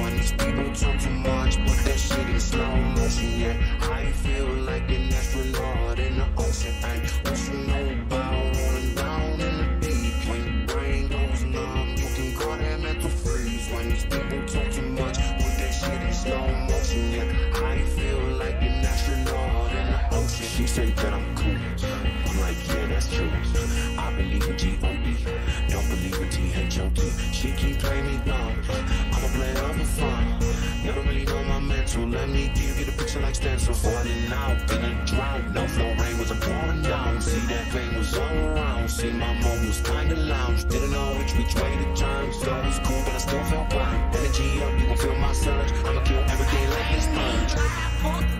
when people talk too much when this shit is slow much yeah. How you feel like the national law when i'm on shit i can't what you know about when i'm down in the deep when the brain goes down looking for them at the freeze when these people talk too much when this shit is slow much yeah. I feel like the national law when i'm on shit she say that I'm believe in G-O-B Don't believe in T-H-O-T She keep playing me dumb I'm a player for fun Never really know my mental. Let me give you the picture like stencil. Falling out in a drought. No flow rain was a pouring down. See that pain was all around. See my mom was kinda lounge. Didn't know which which way to turn. So it was cool but I still felt blind Energy up, you can feel my surge. I'ma kill everything like this purge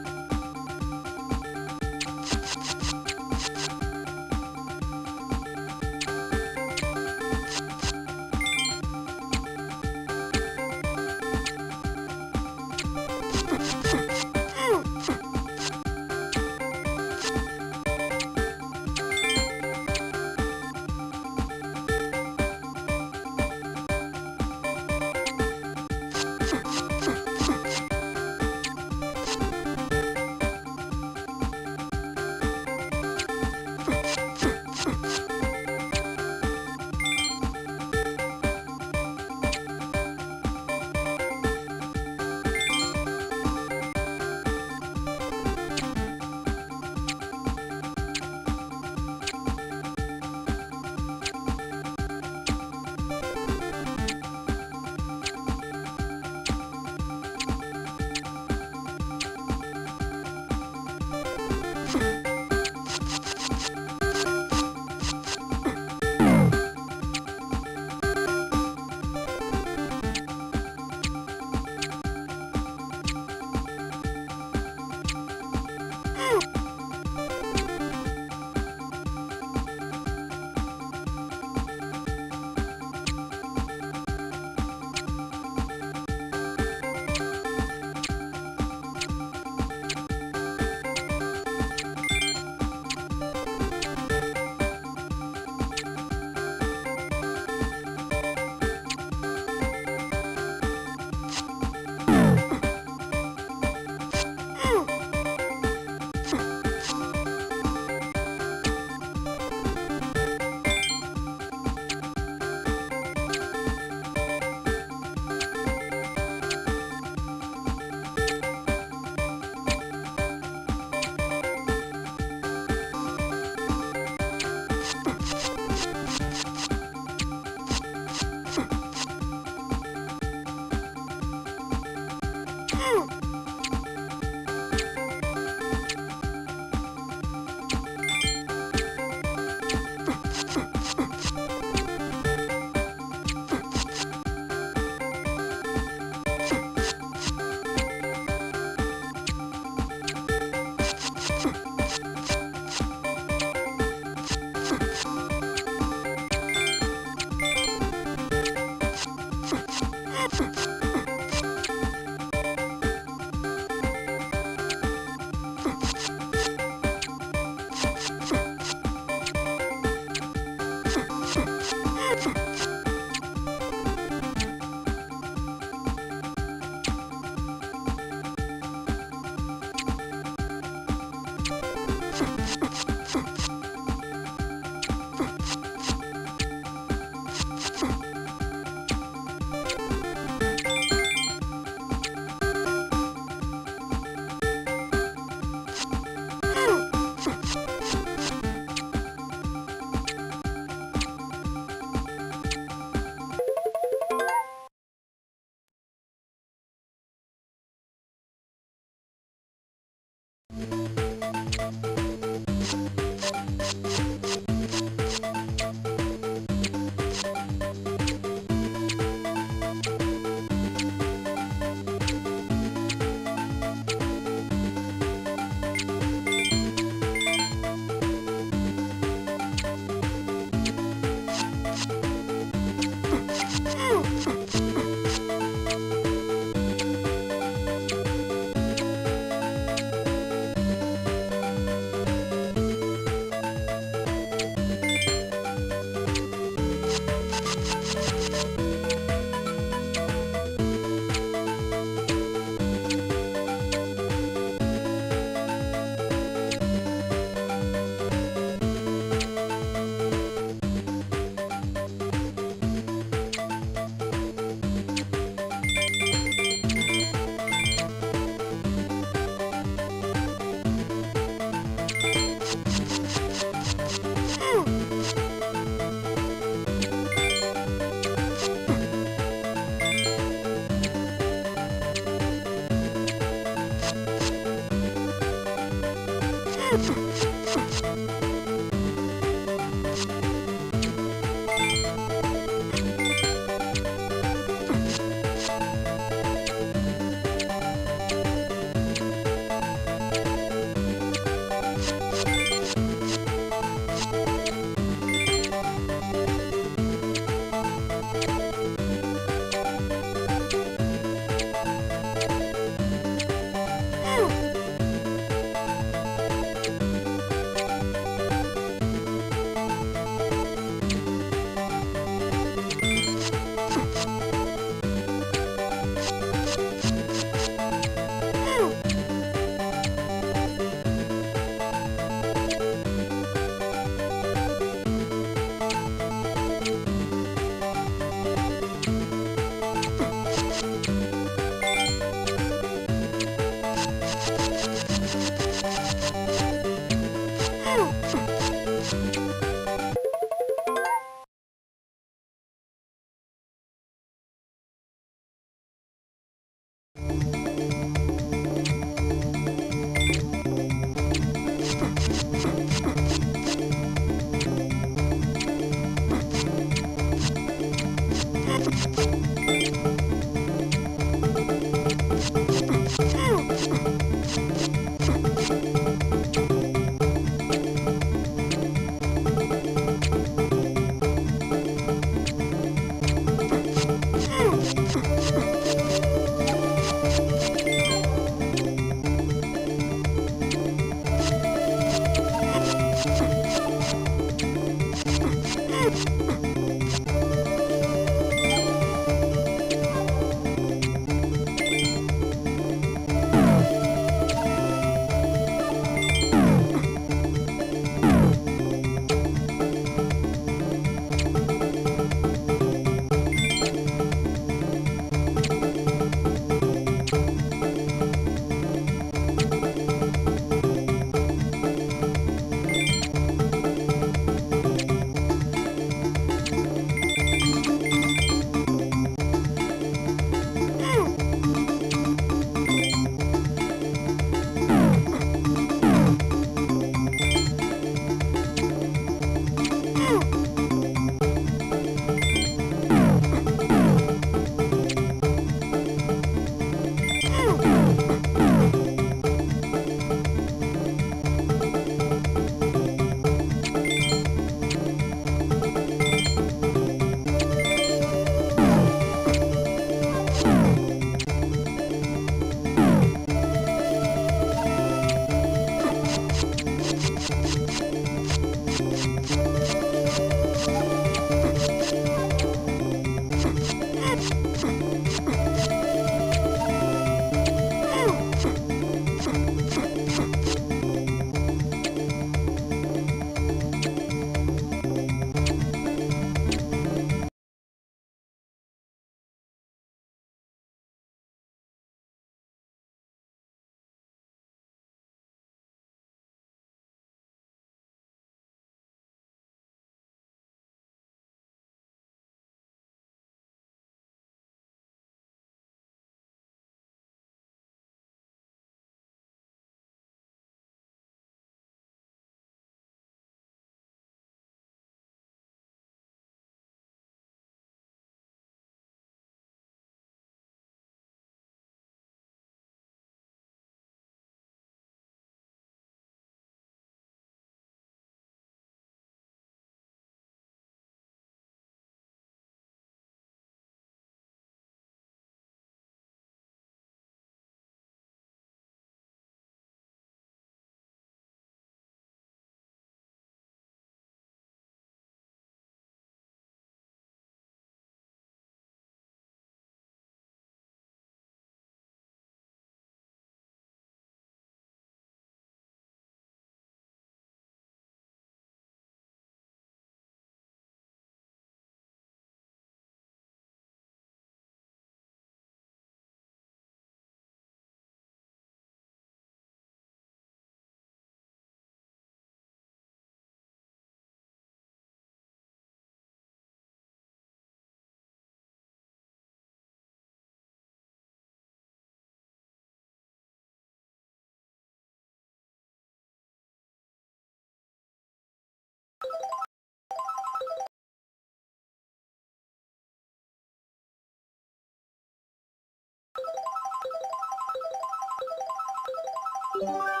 Bye.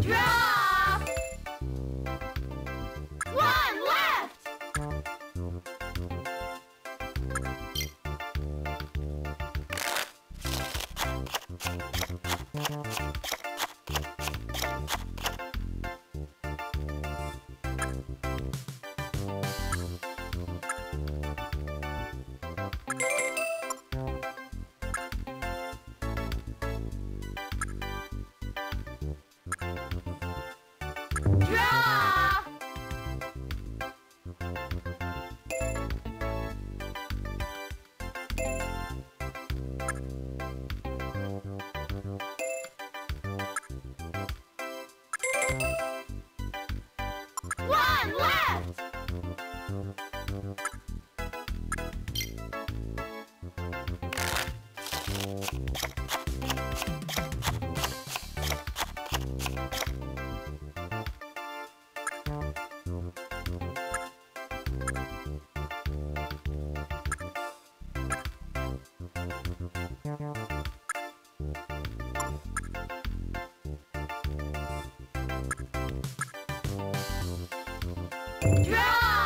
Draw! Draw!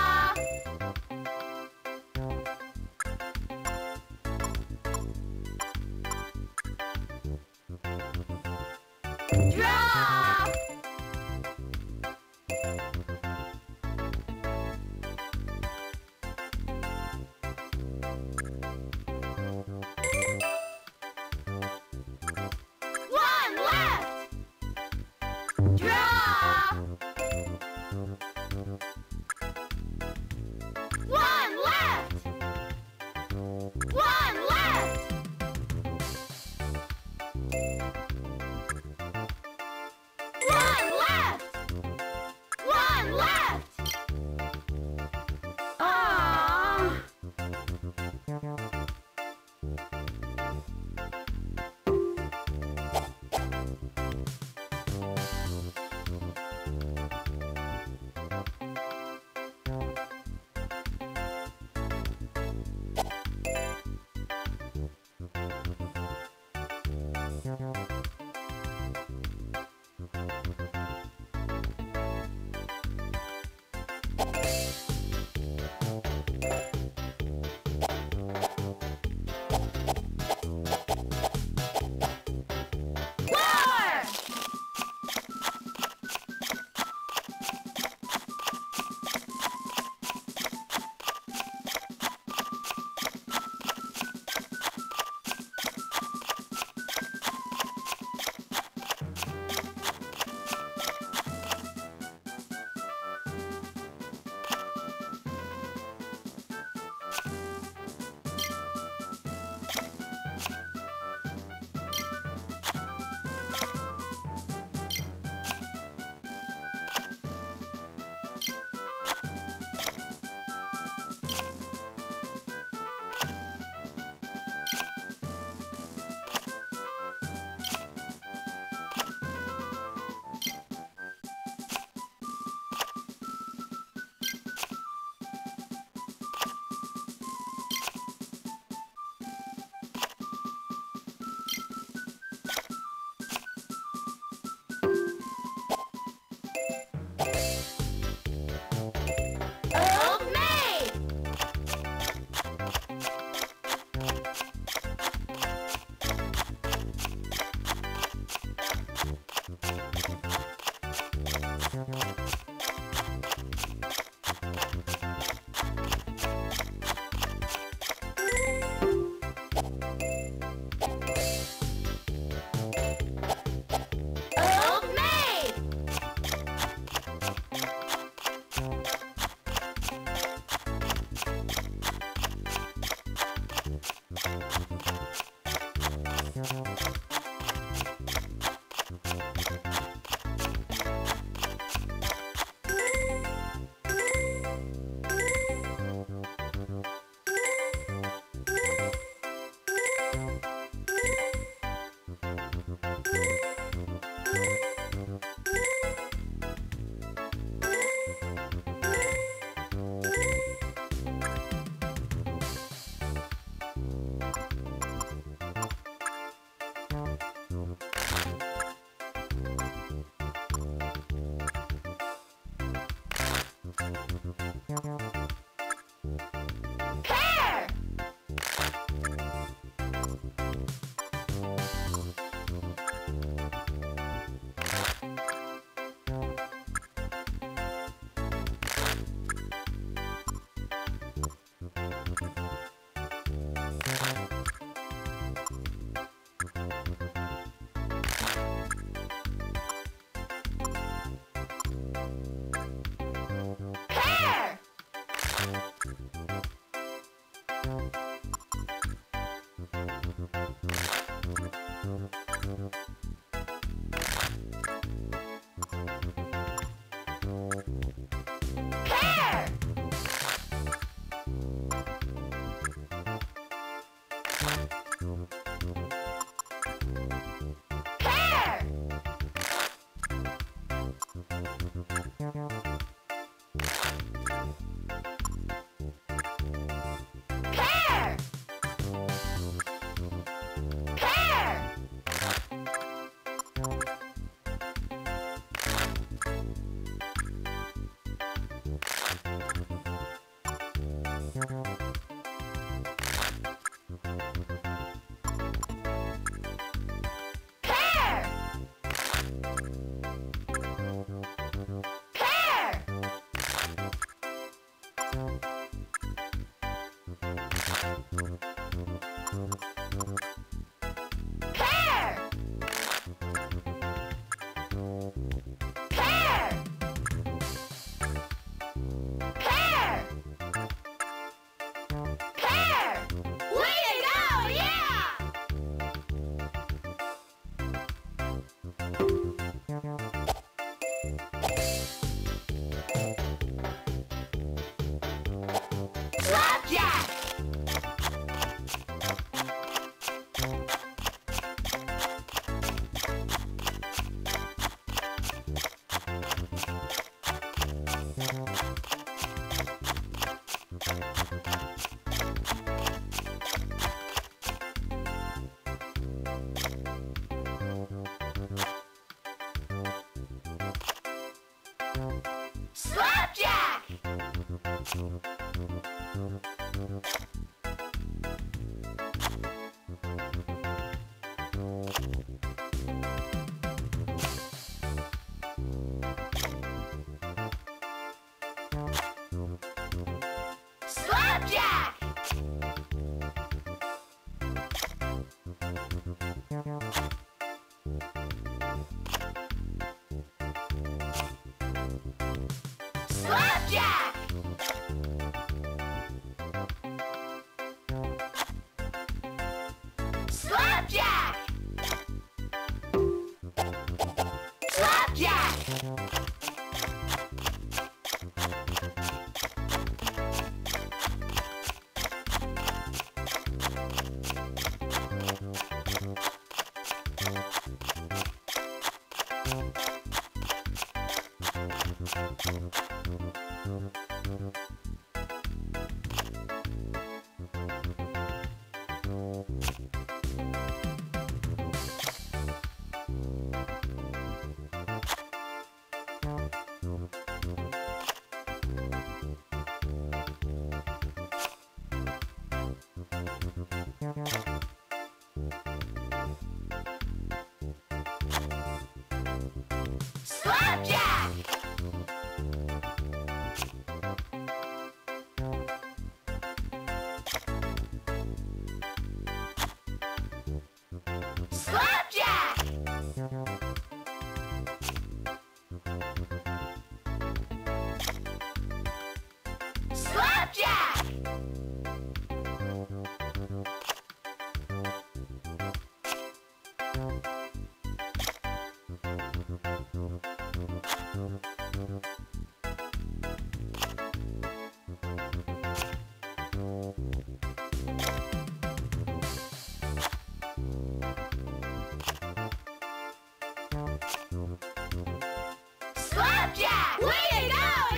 Flapjack! Way to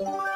Bye.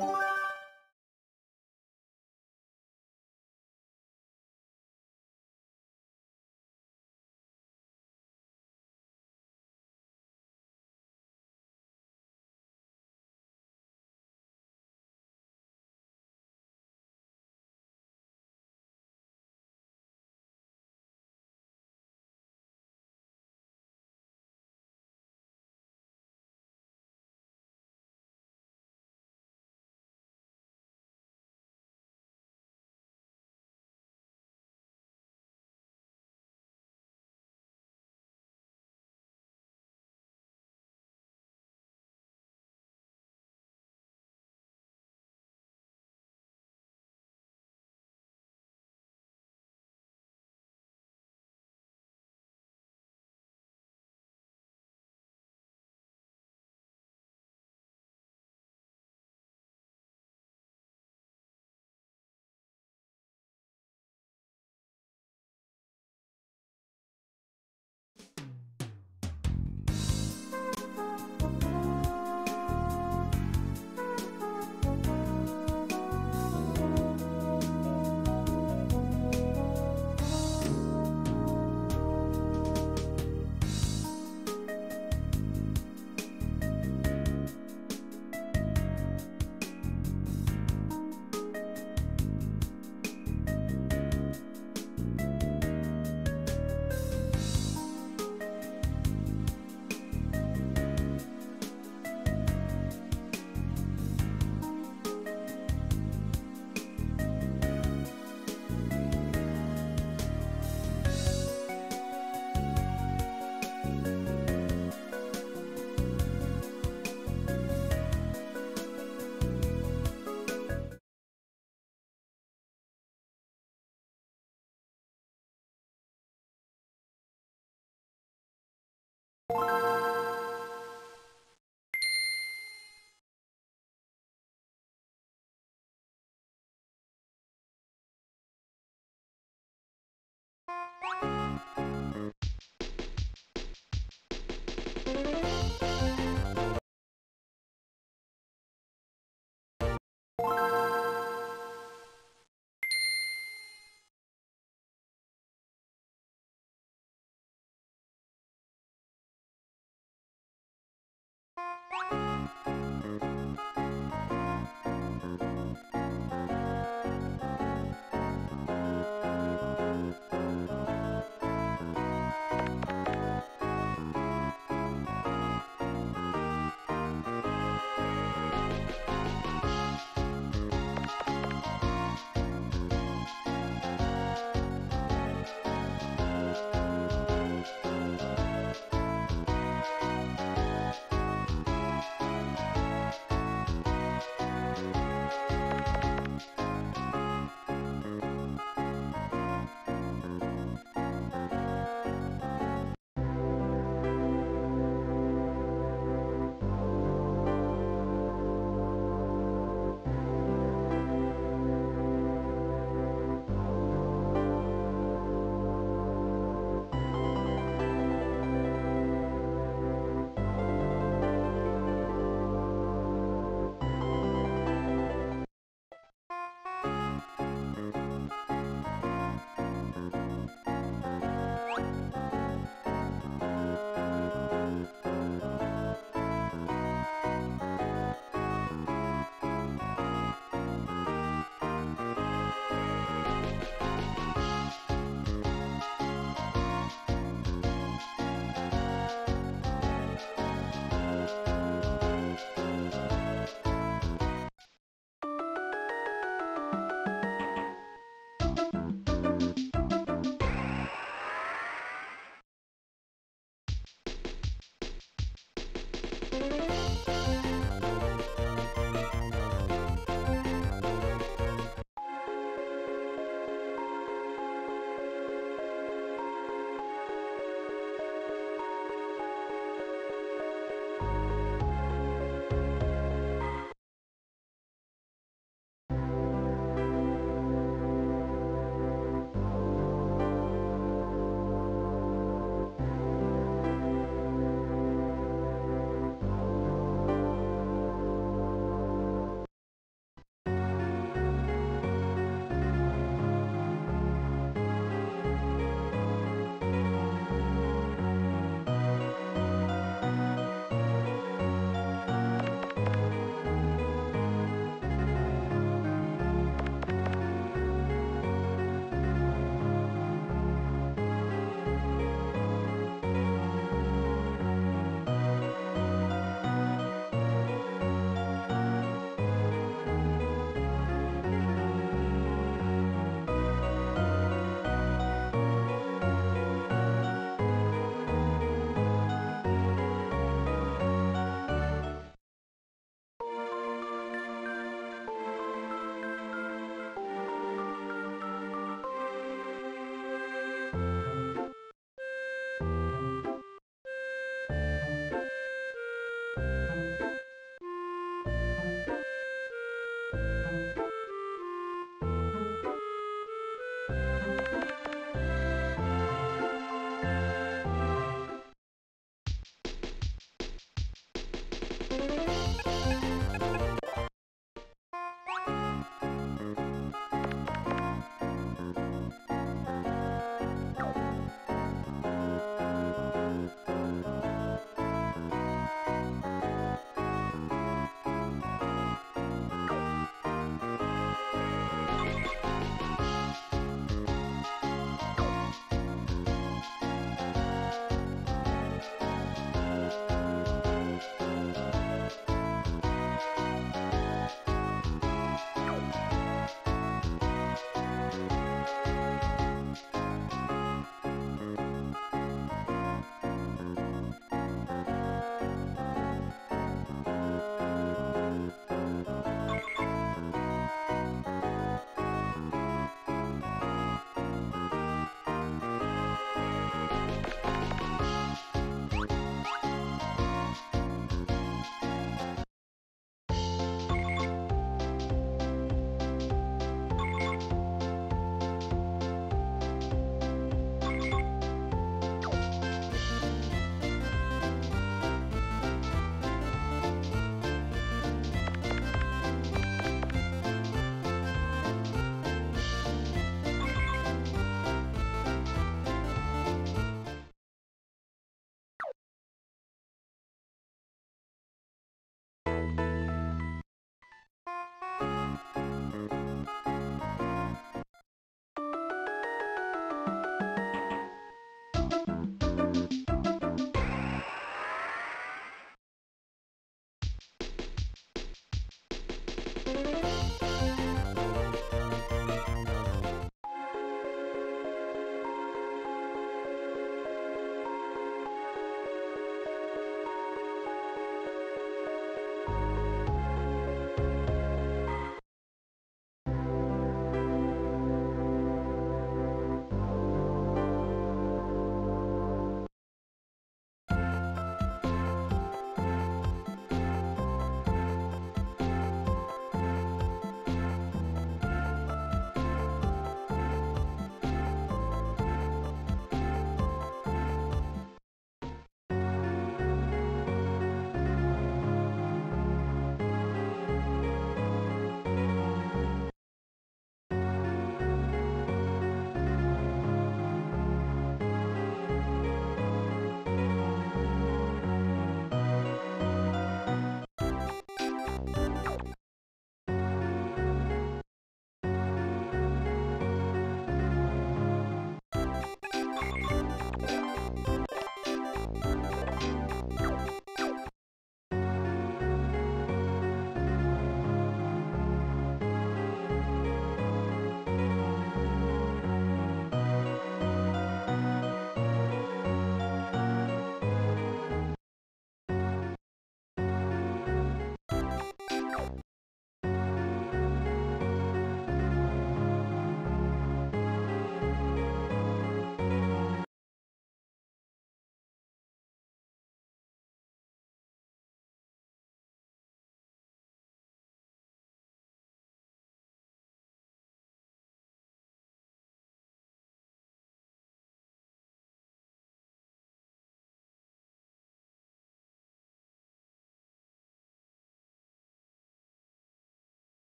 Bye.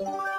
Bye.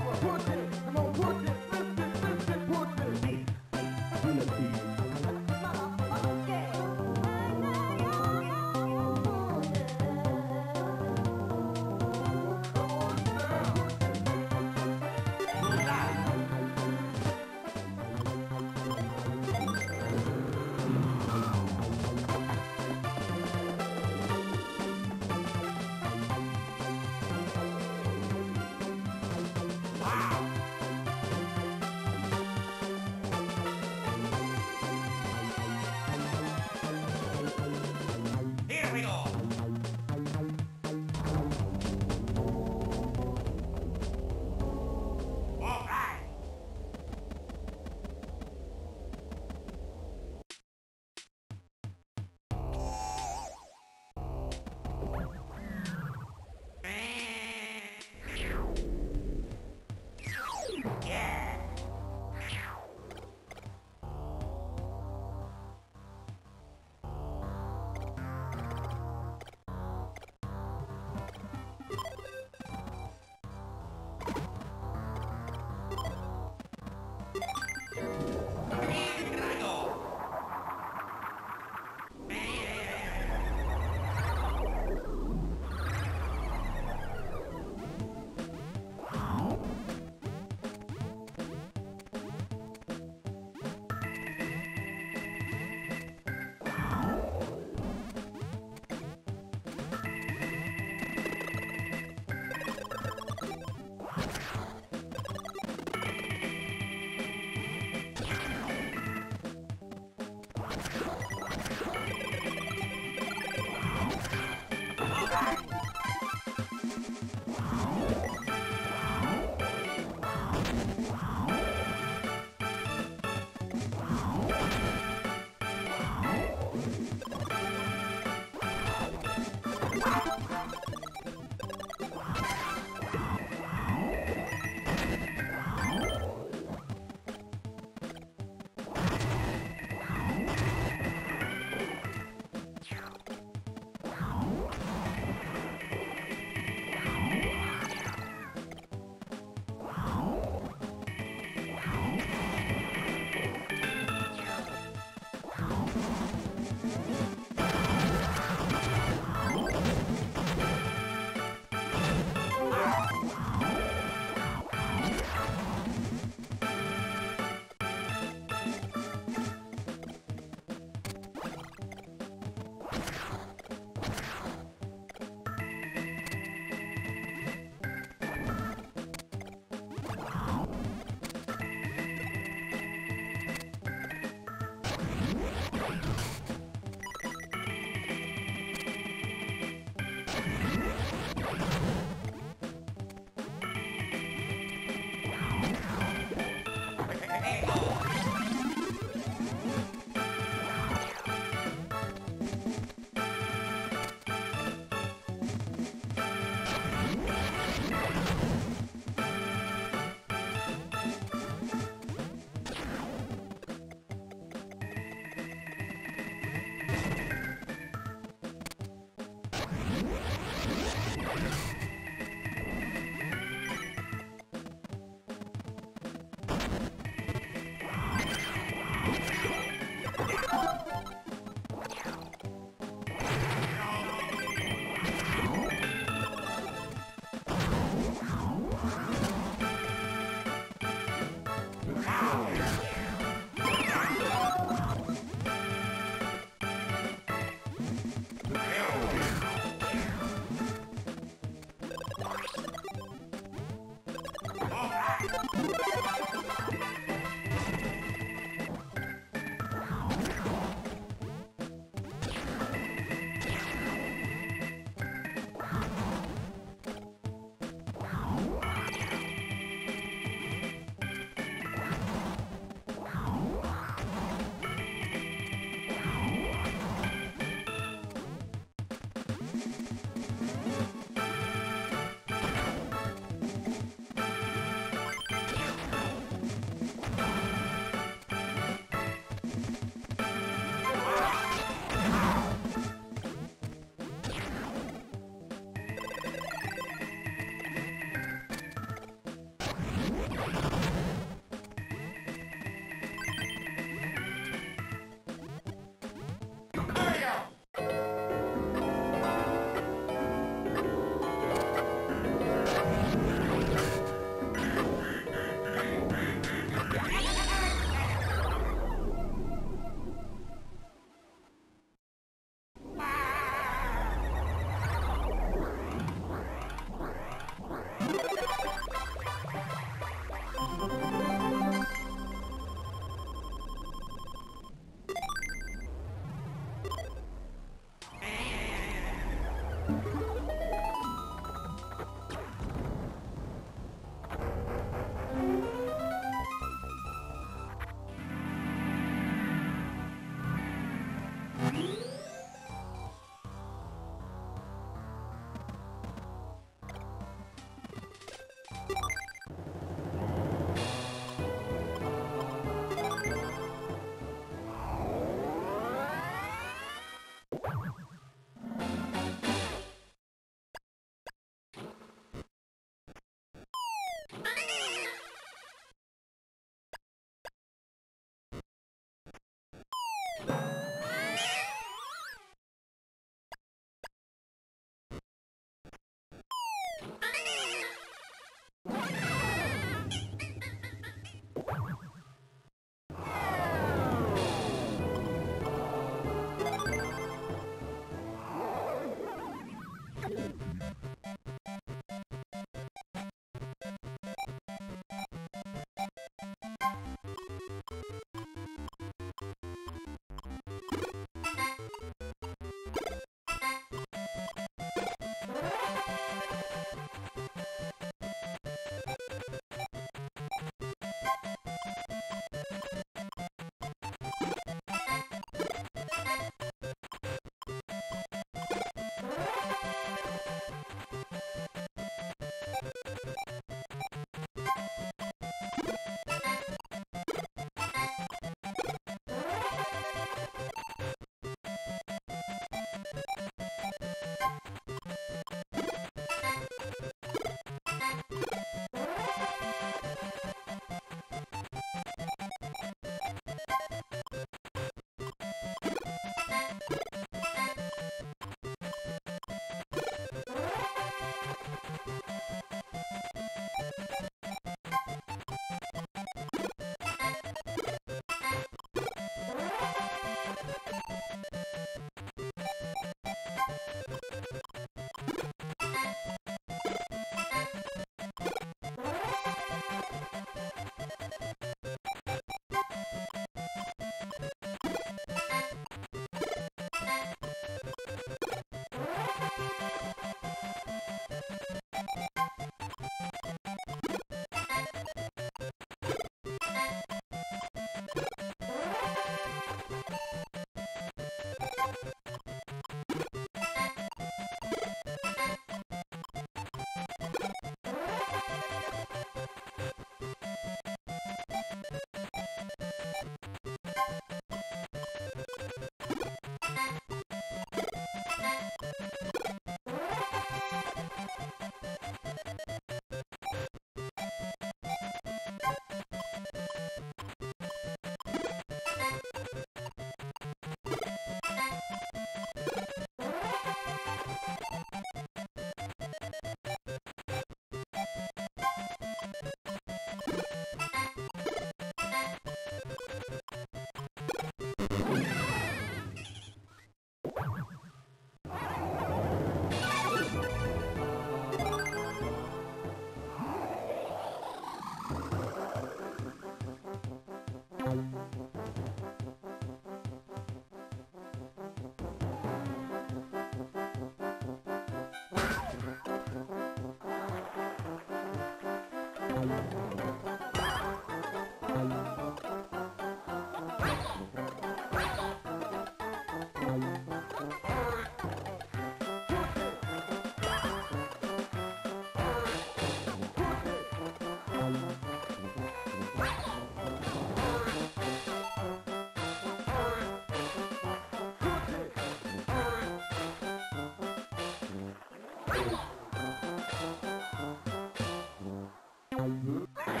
Mm-hmm.